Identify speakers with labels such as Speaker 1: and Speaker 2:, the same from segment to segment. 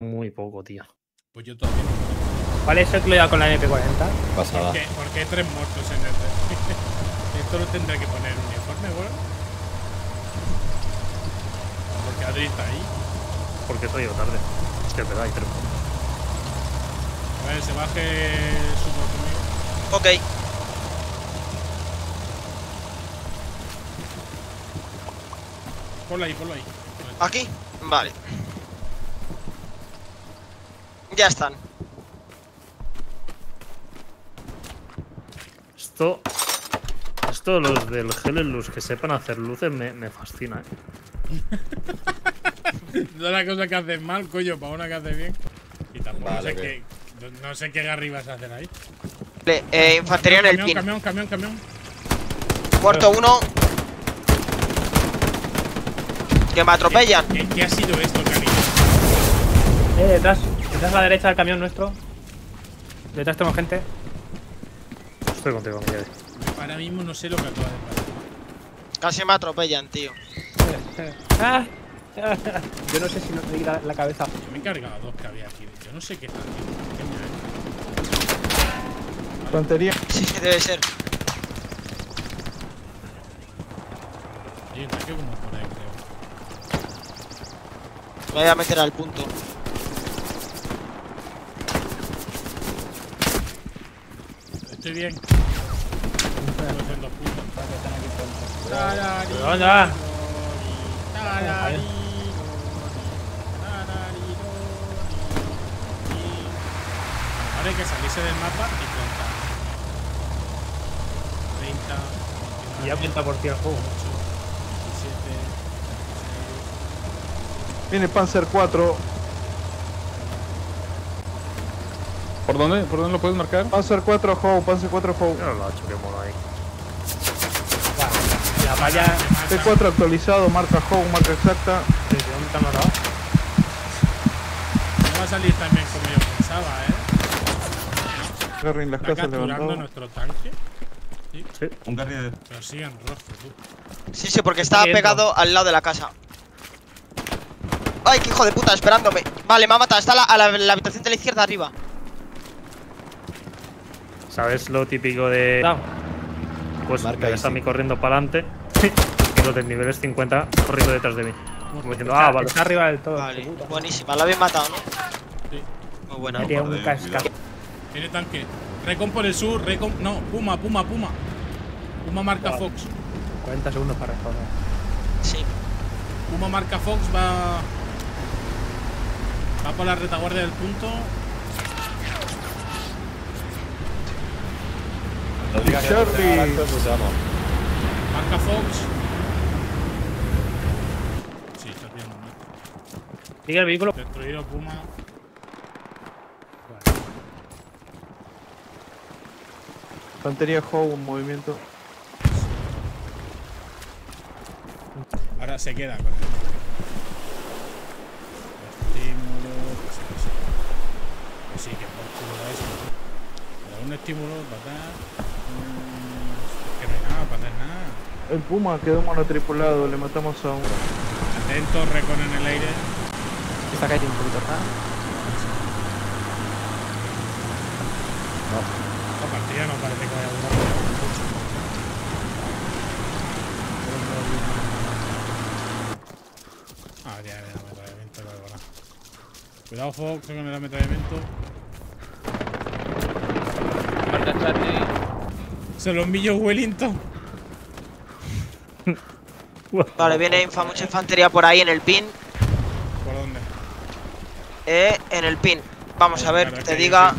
Speaker 1: muy poco, tío.
Speaker 2: Pues yo todavía no.
Speaker 3: ¿Cuál es el que le da con la MP40?
Speaker 4: Pasada.
Speaker 2: Porque, porque hay tres muertos en el. Esto lo tendré que poner uniforme, bueno. Porque Adri está ahí.
Speaker 1: Porque soy yo tarde. Es que es verdad, hay tres.
Speaker 2: A ver, se baje su conmigo.
Speaker 5: Ok.
Speaker 2: Ponlo ahí, ponlo ahí.
Speaker 5: ¿Aquí? Vale. Ya están.
Speaker 1: Esto. Esto, los del Helen, los que sepan hacer luces, me, me fascina, eh.
Speaker 2: No la cosa que haces mal, coño, para una que haces bien. Y tampoco
Speaker 4: Vale,
Speaker 2: sé qué. No, no sé qué garri vas a hacer ahí.
Speaker 5: Vale, eh, infantería en el
Speaker 2: camión,
Speaker 5: pin.
Speaker 2: camión, camión, camión.
Speaker 5: Muerto uno. Que me atropellan.
Speaker 2: ¿Qué, qué ha sido esto, cariño?
Speaker 3: Eh, detrás. Detrás a la derecha del camión nuestro. Detrás tengo gente.
Speaker 1: Estoy contigo, Miguel.
Speaker 2: Ahora mismo no sé lo que acaba de pasar.
Speaker 5: Casi me atropellan, tío.
Speaker 3: Ah. Yo no sé si no te di la, la cabeza.
Speaker 2: Yo me he cargado dos que había aquí. Yo no sé qué tal. ¿Qué me ha
Speaker 6: Infantería.
Speaker 5: Sí, sí, debe ser.
Speaker 2: Hay un como por ahí, creo.
Speaker 5: Me voy a meter al punto.
Speaker 2: Estoy bien. Estoy haciendo puntos. Tarari,
Speaker 3: ¿Pero dónde va?
Speaker 2: Ahora hay que salirse del mapa y contar. 30,
Speaker 3: Y ya cuenta por ti el juego.
Speaker 2: 17,
Speaker 6: Viene Panzer 4.
Speaker 4: ¿Por dónde? ¿Por dónde lo puedes marcar?
Speaker 6: Panzer 4 Howe. Panzer 4 Howe.
Speaker 1: Mira lo hacho que mono ahí.
Speaker 3: La valla.
Speaker 6: T4 actualizado. Marca Howe. Marca exacta.
Speaker 3: ¿Desde dónde te han matado?
Speaker 2: No va a salir tan bien como yo pensaba, ¿eh?
Speaker 6: Garry en las casas levantado.
Speaker 2: nuestro tanque.
Speaker 1: Sí.
Speaker 7: Un carry de.
Speaker 2: Pero siguen rojo, tú.
Speaker 5: Sí, sí, porque estaba pegado al lado de la casa. Ay, qué hijo de puta, esperándome. Vale, me ha matado. Está a la, a la- la habitación de la izquierda arriba.
Speaker 1: ¿Sabes lo típico de.?
Speaker 3: Down.
Speaker 1: Pues
Speaker 4: Marca
Speaker 1: me ves a mí corriendo para adelante y los del niveles 50 corriendo detrás de mí. Como diciendo, ah, vale.
Speaker 3: Está arriba del todo.
Speaker 5: Vale, buenísima. La habéis matado, ¿no?
Speaker 2: Sí.
Speaker 5: Muy buena.
Speaker 3: Tiene un casca.
Speaker 2: Tiene tanque. Recon por el sur, Recon. No, Puma, Puma, Puma. Puma marca
Speaker 3: Vale.
Speaker 2: Fox.
Speaker 3: 40 segundos para responder.
Speaker 5: Sí.
Speaker 2: Puma marca Fox va. Va por la retaguardia del punto.
Speaker 4: No digas que
Speaker 6: Charlie.
Speaker 4: no te vamos.
Speaker 2: Marca Fox. Sí, estás viendo, ¿no?
Speaker 3: Sigue el vehículo.
Speaker 2: Destruido Puma.
Speaker 6: Infantería Howe en movimiento.
Speaker 2: Ahora se queda con el estímulo. Pues sí, pues sí. Sí, que por culo eso. Un estímulo para dar. mm, Que no hay nada para hacer nada.
Speaker 6: El Puma quedó monotripulado. Le matamos a uno.
Speaker 2: Atento, recon en el aire.
Speaker 3: Esta calle tiene un poquito atrás.
Speaker 2: La partida no parece que vaya a durar. Ah, ya, ya, ametrallamiento, la verdad. Cuidado, Fox, con el ametrallamiento.
Speaker 8: Marca Charlie.
Speaker 2: Se lo envío Wellington.
Speaker 5: Vale, viene infa- mucha infantería por ahí en el pin.
Speaker 2: ¿Por dónde?
Speaker 5: Eh, en el pin. Vamos a ver,
Speaker 2: Claro,
Speaker 5: te diga.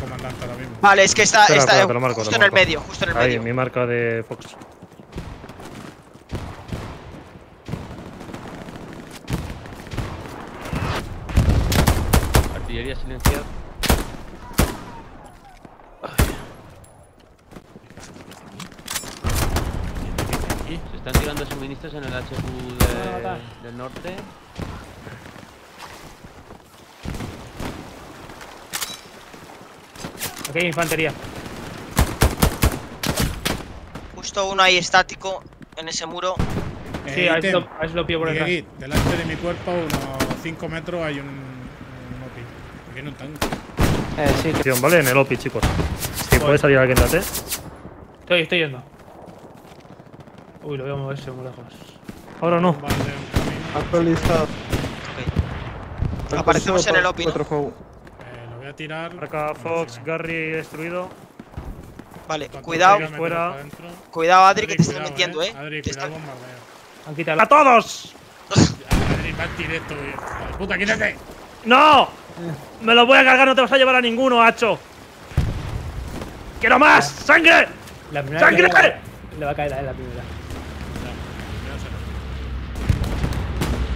Speaker 5: Vale, es que está,
Speaker 1: Espera,
Speaker 5: está
Speaker 1: marco,
Speaker 5: justo en el medio, justo en el
Speaker 1: Ahí,
Speaker 5: medio.
Speaker 1: mi marca de Fox.
Speaker 8: Artillería silenciada.
Speaker 2: Aquí.
Speaker 8: Se están tirando suministros en el HQ de- del norte.
Speaker 3: Aquí hay infantería.
Speaker 5: Justo uno ahí estático en ese muro.
Speaker 3: Sí,
Speaker 2: Eh,
Speaker 3: a ver si
Speaker 2: ítem.
Speaker 3: lo, lo pillo por detrás.
Speaker 2: Miguelito, delante de mi cuerpo, unos 5 metros, hay un, un OPI. viene un tanque.
Speaker 8: Eh, sí, que
Speaker 1: ¿vale? En el OPI, chicos. Si puede salir alguien de AT.
Speaker 3: Estoy, estoy yendo. Uy, lo veo moverse muy lejos.
Speaker 1: Ahora no.
Speaker 2: Vale, un camino.
Speaker 6: Actualizado.
Speaker 5: Ok. Aparecemos en el OPI, ¿no?
Speaker 6: 4 Howe.
Speaker 2: Eh, lo voy a tirar.
Speaker 1: Marca Fox,
Speaker 2: Gary.
Speaker 1: Gary destruido.
Speaker 5: Vale,
Speaker 2: Cuando
Speaker 5: cuidado.
Speaker 1: fuera.
Speaker 5: Cuidado, Adri, que te están
Speaker 2: cuidado,
Speaker 5: metiendo, eh.
Speaker 2: Adri,
Speaker 5: Te
Speaker 2: cuidado,
Speaker 5: están-
Speaker 2: bombardeo.
Speaker 3: Han quitado
Speaker 1: ¡A todos!
Speaker 2: Adri, va directo. eh. Puta, quítate.
Speaker 1: ¡No! Me lo voy a cargar, no te vas a llevar a ninguno, hacho. ¡Quiero más! ¡Sangre!
Speaker 3: La primera
Speaker 1: ¡Sangre!
Speaker 3: que le va- Le va a caer a él la primera.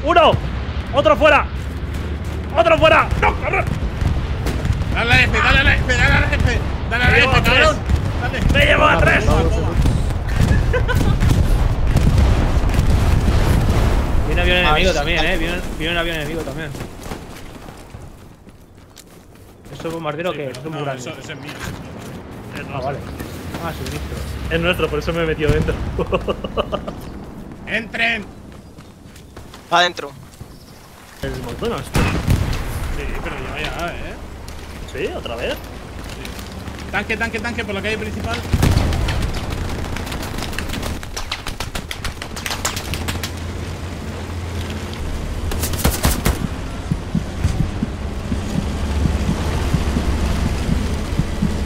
Speaker 1: ¡Uno! ¡Otro fuera! ¡Otro fuera! ¡No, cabrón!
Speaker 2: Dale a la F, dale a la F, dale a la F. Dale a la
Speaker 1: Me llevo
Speaker 2: F,
Speaker 1: a tres.
Speaker 2: cabrón. Dale.
Speaker 1: ¡Me llevo a tres!
Speaker 3: Viene avión enemigo también, eh. Viene, viene un avión enemigo también. ¿Eso es bombardero
Speaker 2: Sí,
Speaker 3: Eso es muy
Speaker 2: no,
Speaker 3: grande.
Speaker 2: eso, eso es mío. es.
Speaker 3: Ah, vale. Ah, suministro.
Speaker 1: Es nuestro, por eso me he metido dentro.
Speaker 2: ¡Entren!
Speaker 5: Adentro.
Speaker 1: El McDonald's.
Speaker 2: Sí, pero ya, ya, eh.
Speaker 1: ¿Sí? ¿Otra vez?
Speaker 2: Tanque, tanque, tanque por la calle principal.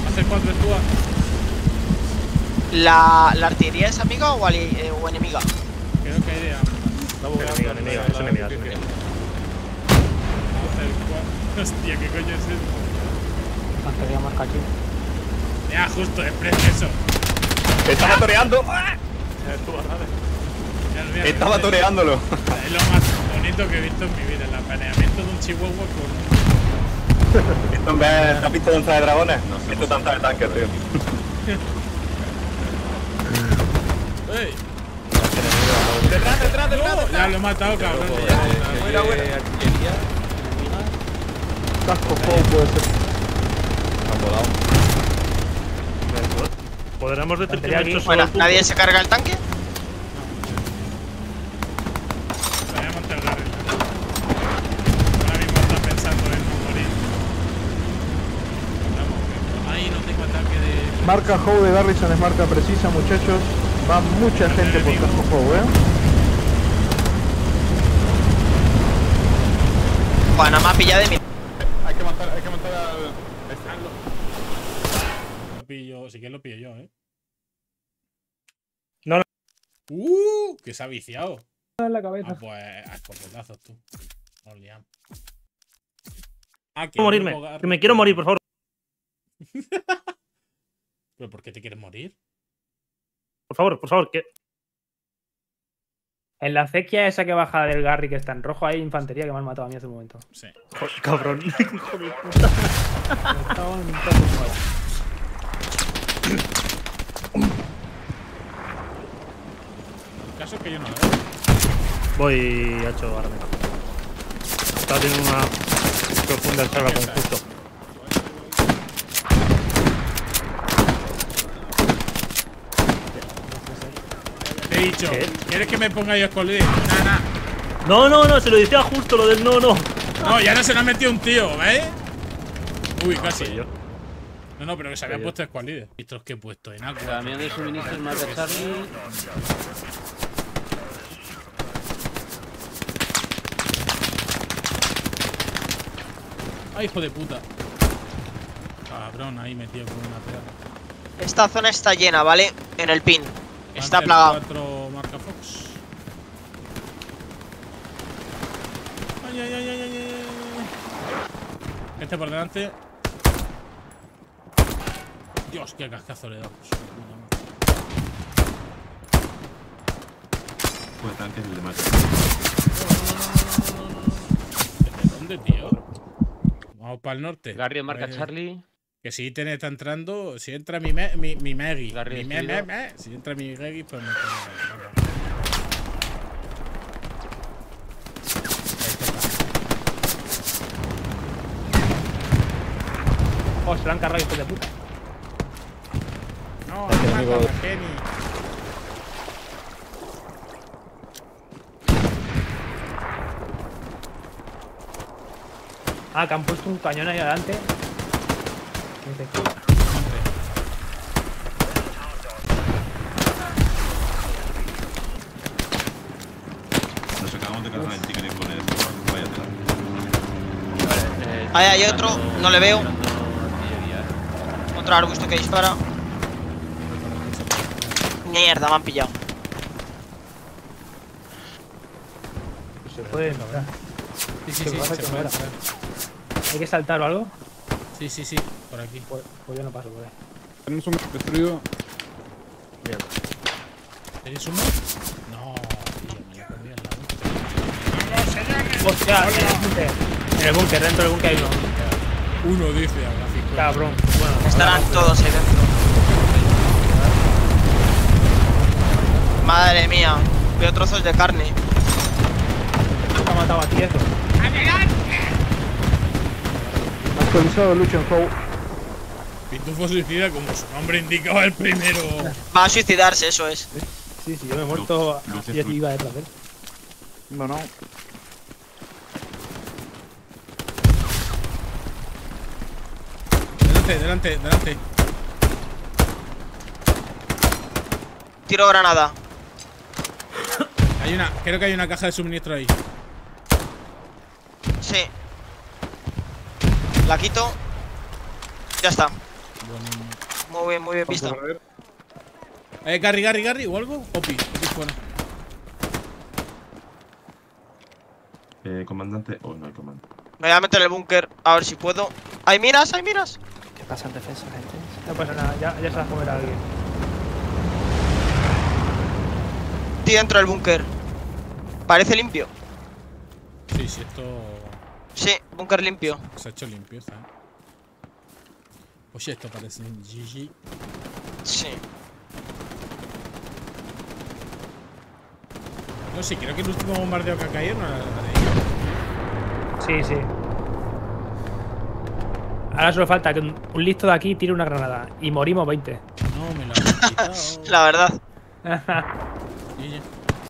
Speaker 2: Hacer cuatro estúas.
Speaker 5: ¿La, ¿La artillería es amiga o, ali- eh, o enemiga?
Speaker 2: Creo que hay de ambas.
Speaker 1: Enemiga, enemiga, es enemiga, es
Speaker 2: cuatro. Hostia, ¿qué coño es eso?
Speaker 3: Infantería más cachín.
Speaker 2: Ya, justo, es precioso.
Speaker 4: Estaba toreando.
Speaker 2: Ya, mira,
Speaker 4: Estaba
Speaker 2: es-
Speaker 4: toreándolo.
Speaker 2: Es lo más bonito que he visto en mi vida, el apaneamiento de un chihuahua con.
Speaker 4: ¿Esto en vez has visto danza de dragones? No, esto es danza de tanques, tío.
Speaker 2: ¡Ey! ¡Detrás, detrás, detrás! Ya lo he matado, cabrón.
Speaker 8: Fuera. Artillería enemiga.
Speaker 6: Casco Howe puede ser.
Speaker 4: Han volado.
Speaker 1: ¿Podremos
Speaker 3: aquí.
Speaker 1: hecho solo
Speaker 5: Bueno? ¿nadie se carga el tanque?
Speaker 2: Voy a montar la regla. Ahora mismo está pensando en no morir. Vamos, Ay, no tengo ataque de.
Speaker 6: Marca Howe de Garrison es marca precisa, muchachos. Va mucha gente por Casco Howe, eh.
Speaker 5: Bueno, me ha pillado de mi.
Speaker 4: Hay que matar, hay que matar al. Este.
Speaker 2: Lo pillo, si quieres lo pillo yo, eh.
Speaker 1: No, no.
Speaker 2: ¡Uh! Que se ha viciado.
Speaker 3: En la
Speaker 2: Ah,
Speaker 3: cabeza.
Speaker 2: pues a escopetazos tú. Nos liamos. Ah, que
Speaker 1: Quiero morirme. Que me quiero morir, por favor.
Speaker 2: ¿Pero por qué te quieres morir?
Speaker 1: Por favor, por favor. Que...
Speaker 3: En la acequia esa que baja del Garry que está en rojo hay infantería que me han matado a mí hace un momento.
Speaker 2: Sí.
Speaker 1: Joder, cabrón.
Speaker 3: En todo el
Speaker 2: caso es que yo no lo veo.
Speaker 1: Voy a hecho ahora mismo. Está teniendo una profunda charla con justo.
Speaker 2: He dicho,
Speaker 1: ¿Qué?
Speaker 2: ¿quieres que me ponga yo escondido? Nah, nah.
Speaker 1: No, no, no, se lo decía justo lo del no, no.
Speaker 2: No, ya no se lo ha metido un tío, ¿ves? Uy, casi.
Speaker 1: Soy yo.
Speaker 2: No, no, pero que se había
Speaker 1: yo.
Speaker 2: puesto escondido. Estos que he puesto en agua.
Speaker 8: Camión de suministros marca Charlie.
Speaker 2: Ay, hijo de puta. Cabrón, ahí metido con una perra.
Speaker 5: Esta zona está llena, ¿vale? En el pin. Está plagado.
Speaker 2: 4 marca Fox. Ay, ay, ay, ay, ay, ay, ay. Este por delante. Dios, qué cascazo le damos. ¿Desde dónde, tío? Vamos para el norte.
Speaker 8: Garry marca
Speaker 2: Pues,
Speaker 8: Charlie.
Speaker 2: Que si Iten está entrando, si entra mi, me, mi, mi.
Speaker 8: Garry
Speaker 2: Mi me, me, me, si entra mi Meggy, pues me.
Speaker 3: Oh, se lo han cargado, hijo de puta.
Speaker 2: No, no mata a Kenny.
Speaker 3: Ah, que han puesto un cañón ahí adelante. Dice,
Speaker 7: Nos acabamos de cargar el con el vaya tela.
Speaker 8: Eh,
Speaker 5: Ahí hay otro, no le veo. Otro arbusto que dispara. Mierda, me han pillado.
Speaker 3: Se puede entrar.
Speaker 2: Sí, sí,
Speaker 3: ¿Qué
Speaker 2: sí, se puede
Speaker 3: no. ¿Hay que saltar o algo?
Speaker 2: Sí, sí, sí, por aquí.
Speaker 3: Pues, pues yo no paso por ahí.
Speaker 9: Tenemos un destruido.
Speaker 2: ¿Tenéis uno? No, tío, me lo al lado.
Speaker 3: Hostia, en el búnker. En el búnker, dentro del búnker hay uno.
Speaker 2: Uno dice a gráfico.
Speaker 3: Cabrón. Bueno,
Speaker 5: Estarán todos ahí dentro. Madre mía, veo trozos de carne.
Speaker 3: ha matado a ti eso.
Speaker 6: Actualizado Lucian Howe.
Speaker 2: Pitufo suicida, como su nombre indicaba el primero.
Speaker 5: Va a suicidarse, eso es.
Speaker 3: Sí, sí, yo me he muerto
Speaker 7: Luce
Speaker 3: y iba detrás de él.
Speaker 6: Bueno,
Speaker 2: Delante, delante, delante.
Speaker 5: Tiro granada.
Speaker 2: Hay una, creo que hay una caja de suministro ahí.
Speaker 5: Sí. La quito. Ya está. Muy bien, muy bien visto.
Speaker 2: eh, Gary, Gary, Gary, o algo. Opi, Opi fuera.
Speaker 7: Eh, comandante. Oh, no hay comandante.
Speaker 5: Me voy a meter en el búnker a ver si puedo. ¿Hay miras? ¿Hay miras?
Speaker 8: ¿Qué pasa en defensa, gente?
Speaker 3: No pasa nada, ya, ya se las comerá alguien.
Speaker 5: Estoy dentro del búnker. Parece limpio.
Speaker 2: Sí, sí, esto
Speaker 5: Sí, búnker limpio.
Speaker 2: se ha hecho limpieza. ¿eh? Oye, esto parece un GG.
Speaker 5: Sí.
Speaker 2: No, sí, creo que el último bombardeo que ha caído no era la de
Speaker 3: Sí, sí. Ahora solo falta que un, listo de aquí tire una granada. Y morimos 20.
Speaker 2: No, me la han quitado.
Speaker 5: La verdad.